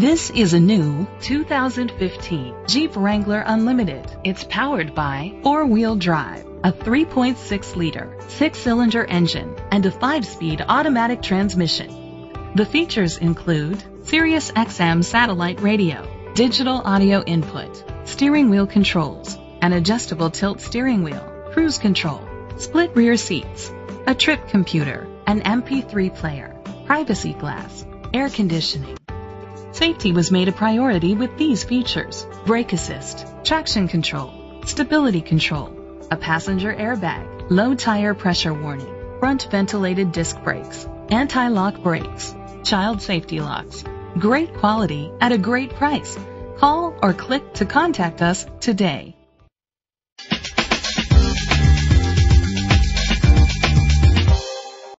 This is a new 2015 Jeep Wrangler Unlimited. It's powered by four-wheel drive, a 3.6-liter six-cylinder engine, and a five-speed automatic transmission. The features include Sirius XM satellite radio, digital audio input, steering wheel controls, an adjustable tilt steering wheel, cruise control, split rear seats, a trip computer, an MP3 player, privacy glass, air conditioning. Safety was made a priority with these features. Brake assist, traction control, stability control, a passenger airbag, low tire pressure warning, front ventilated disc brakes, anti-lock brakes, child safety locks. Great quality at a great price. Call or click to contact us today.